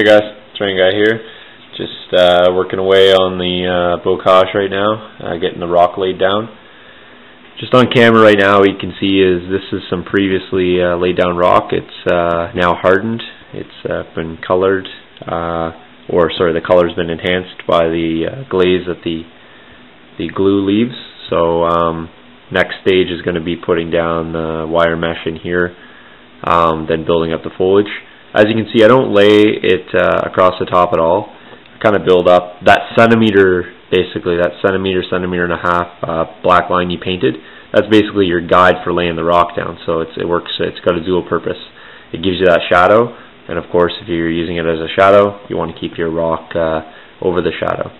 Hey guys, Terrain Guy here. Just uh, working away on the uh, right now, uh, getting the rock laid down. Just on camera right now, you can see is this is some previously uh, laid down rock. It's uh, now hardened. It's uh, been colored, uh, or sorry, the color's been enhanced by the glaze that the the glue leaves. So um, next stage is going to be putting down the wire mesh in here, um, then building up the foliage. As you can see, I don't lay it uh, across the top at all. I kind of build up that centimeter, basically, that centimeter, centimeter and a half uh, black line you painted. That's basically your guide for laying the rock down. So it works, it's got a dual purpose. It gives you that shadow, and of course, if you're using it as a shadow, you want to keep your rock uh, over the shadow.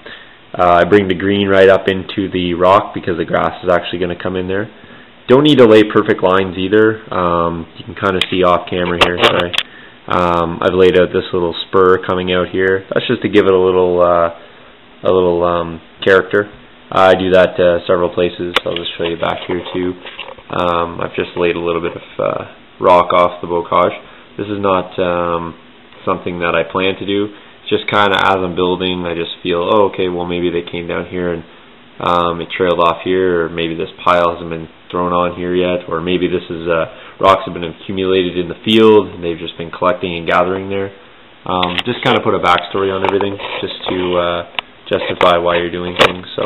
Uh, I bring the green right up into the rock because the grass is actually going to come in there. Don't need to lay perfect lines either. Um, you can kind of see off camera here, sorry. Um, I've laid out this little spur coming out here. That's just to give it a little uh, a little um, character. I do that uh, several places. I'll just show you back here too. Um, I've just laid a little bit of uh, rock off the bocage. This is not um, something that I plan to do. It's just kind of as I'm building, I just feel, oh, okay, well maybe they came down here and um, it trailed off here, or maybe this pile hasn't been thrown on here yet, or maybe this is uh, rocks have been accumulated in the field and they've just been collecting and gathering there. Um, just kind of put a backstory on everything, just to uh, justify why you're doing things. So,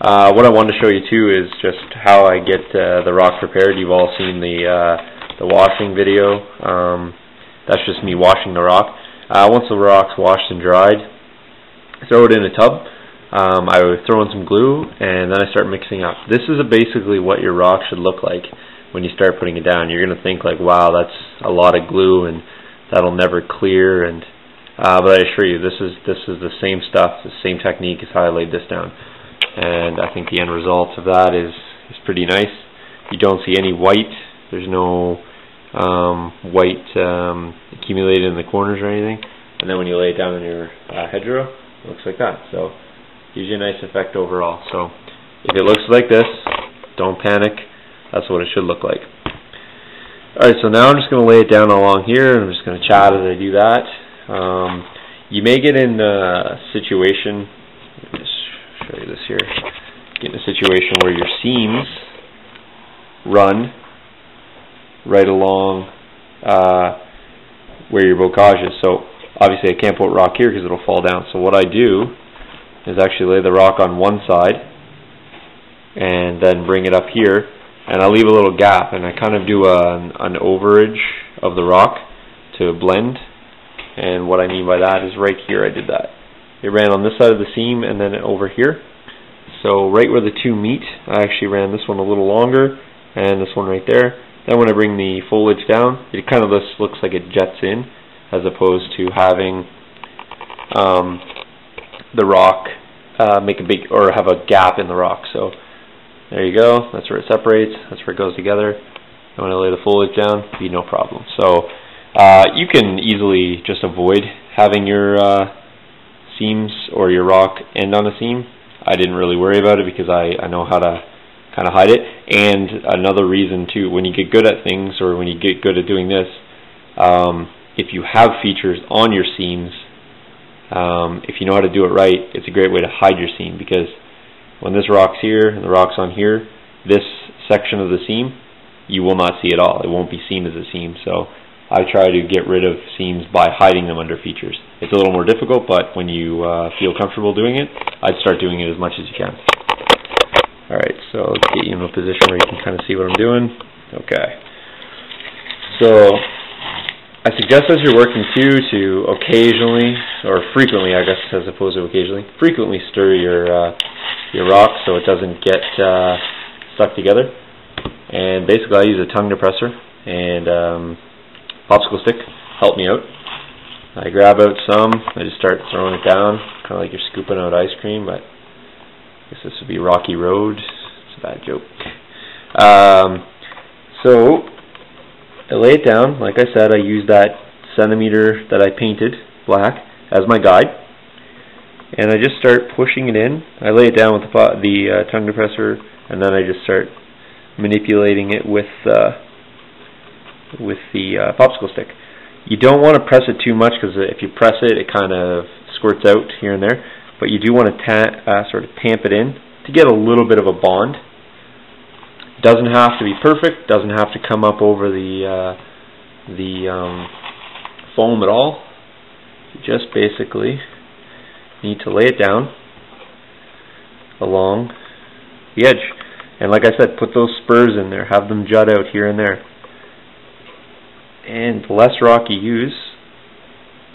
uh, what I wanted to show you too is just how I get uh, the rock prepared. You've all seen the uh, the washing video. Um, that's just me washing the rock. Uh, once the rock's washed and dried, throw it in a tub um, I throw in some glue and then I start mixing up. This is basically what your rock should look like when you start putting it down. You're going to think like, wow, that's a lot of glue and that'll never clear. And uh, but I assure you, this is this is the same stuff, the same technique as how I laid this down. And I think the end result of that is is pretty nice. You don't see any white. There's no um, white um, accumulated in the corners or anything. And then when you lay it down in your uh, hedgerow, it looks like that. So gives you a nice effect overall. So if it looks like this, don't panic. That's what it should look like. Alright, so now I'm just going to lay it down along here. And I'm just going to chat as I do that. Um, you may get in a situation, let me just show you this here, get in a situation where your seams run right along uh, where your bocage is. So obviously I can't put rock here because it'll fall down. So what I do is actually lay the rock on one side and then bring it up here and I'll leave a little gap and I kind of do a, an overage of the rock to blend and what I mean by that is right here I did that. It ran on this side of the seam and then over here. So right where the two meet, I actually ran this one a little longer and this one right there. Then when I bring the foliage down, it kind of just looks like it jets in as opposed to having um, the rock uh, make a big or have a gap in the rock. So there you go. That's where it separates. That's where it goes together. And when I lay the foliage down, be no problem. So uh, you can easily just avoid having your uh, seams or your rock end on a seam. I didn't really worry about it because I, I know how to kind of hide it. And another reason too, when you get good at things or when you get good at doing this, um, if you have features on your seams um, if you know how to do it right, it's a great way to hide your seam because when this rock's here and the rock's on here, this section of the seam, you will not see at all. It won't be seen as a seam. So I try to get rid of seams by hiding them under features. It's a little more difficult, but when you uh, feel comfortable doing it, I'd start doing it as much as you can. Alright, so let's get you in a position where you can kind of see what I'm doing. Okay. So I suggest as you're working too to occasionally, or frequently, I guess, as opposed to occasionally, frequently stir your uh, your rock so it doesn't get uh, stuck together. And basically, I use a tongue depressor and um, popsicle stick help me out. I grab out some, I just start throwing it down, kind of like you're scooping out ice cream, but I guess this would be Rocky Road. It's a bad joke. Um, so I lay it down. Like I said, I use that centimeter that I painted black as my guide. And I just start pushing it in. I lay it down with the, the uh, tongue depressor, and then I just start manipulating it with uh, with the uh, popsicle stick. You don't want to press it too much because if you press it, it kind of squirts out here and there. But you do want to uh, sort of tamp it in to get a little bit of a bond. Doesn't have to be perfect. Doesn't have to come up over the uh, the um, foam at all. Just basically need to lay it down along the edge. And like I said, put those spurs in there. Have them jut out here and there. And the less rock you use,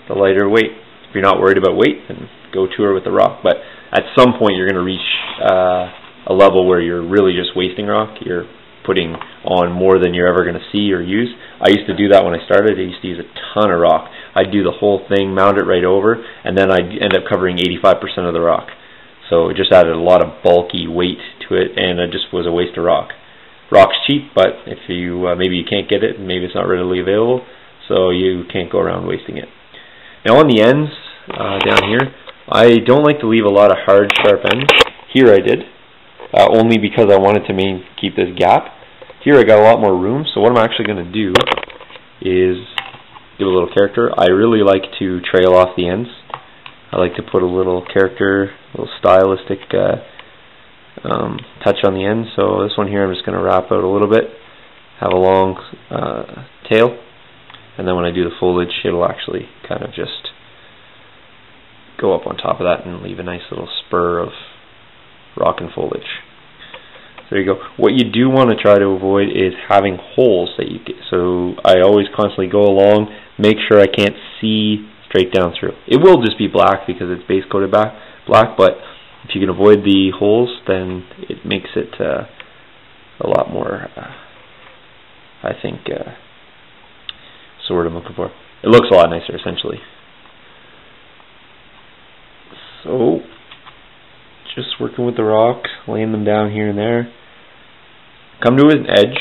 the lighter weight. If you're not worried about weight, then go tour with the rock. But at some point, you're going to reach uh, a level where you're really just wasting rock. You're putting on more than you're ever going to see or use. I used to do that when I started. I used to use a ton of rock. I'd do the whole thing, mount it right over, and then I'd end up covering 85% of the rock. So it just added a lot of bulky weight to it, and it just was a waste of rock. Rock's cheap, but if you uh, maybe you can't get it, maybe it's not readily available, so you can't go around wasting it. Now on the ends uh, down here, I don't like to leave a lot of hard, sharp ends. Here I did, uh, only because I wanted to main keep this gap. Here I got a lot more room, so what I'm actually going to do is give a little character. I really like to trail off the ends. I like to put a little character, a little stylistic uh, um, touch on the end. So this one here I'm just going to wrap out a little bit, have a long uh, tail, and then when I do the foliage it'll actually kind of just go up on top of that and leave a nice little spur of rock and foliage. There you go. What you do want to try to avoid is having holes that you get. So I always constantly go along, make sure I can't see straight down through. It will just be black because it's base coated back black, but if you can avoid the holes, then it makes it uh, a lot more, uh, I think, uh, the word I'm looking for. It looks a lot nicer, essentially. So, working with the rocks, laying them down here and there. Come to an edge.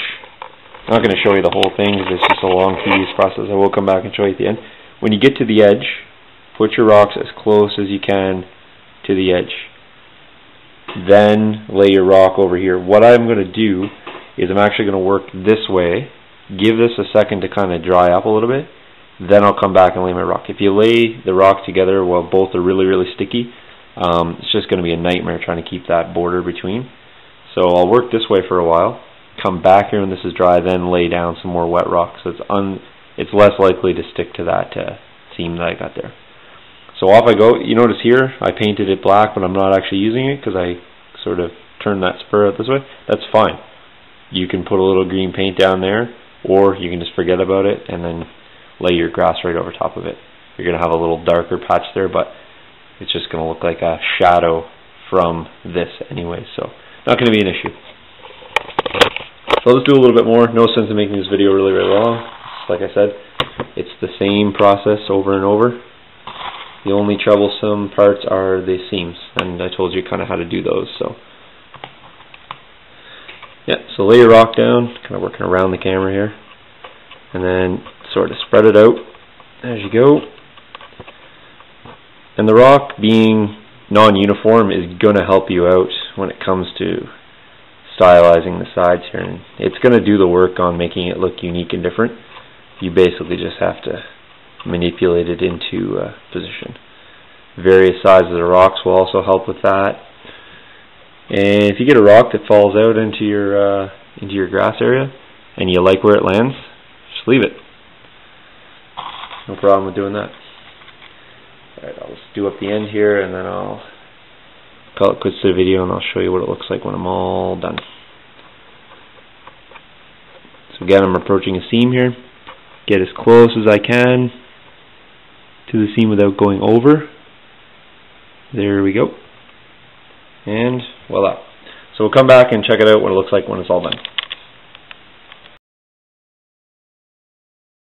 I'm not going to show you the whole thing because it's just a long, tedious process. I will come back and show you at the end. When you get to the edge, put your rocks as close as you can to the edge. Then lay your rock over here. What I'm going to do is I'm actually going to work this way. Give this a second to kind of dry up a little bit. Then I'll come back and lay my rock. If you lay the rock together while both are really, really sticky, um, it's just going to be a nightmare trying to keep that border between. So I'll work this way for a while, come back here when this is dry, then lay down some more wet rock so it's, un it's less likely to stick to that uh, seam that I got there. So off I go. You notice here I painted it black but I'm not actually using it because I sort of turned that spur out this way. That's fine. You can put a little green paint down there or you can just forget about it and then lay your grass right over top of it. You're going to have a little darker patch there but it's just going to look like a shadow from this anyway so not going to be an issue. So let's do a little bit more. No sense in making this video really, really long. Like I said, it's the same process over and over. The only troublesome parts are the seams, and I told you kind of how to do those. So, yeah. So lay your rock down, kind of working around the camera here, and then sort of spread it out as you go. And the rock being non-uniform is going to help you out when it comes to stylizing the sides here. And it's going to do the work on making it look unique and different. You basically just have to manipulate it into uh, position. Various sizes of rocks will also help with that. And if you get a rock that falls out into your uh, into your grass area and you like where it lands just leave it. No problem with doing that alright I'll just do up the end here and then I'll call it quits to the video and I'll show you what it looks like when I'm all done. So again, I'm approaching a seam here. Get as close as I can to the seam without going over. There we go. And voila. So we'll come back and check it out what it looks like when it's all done.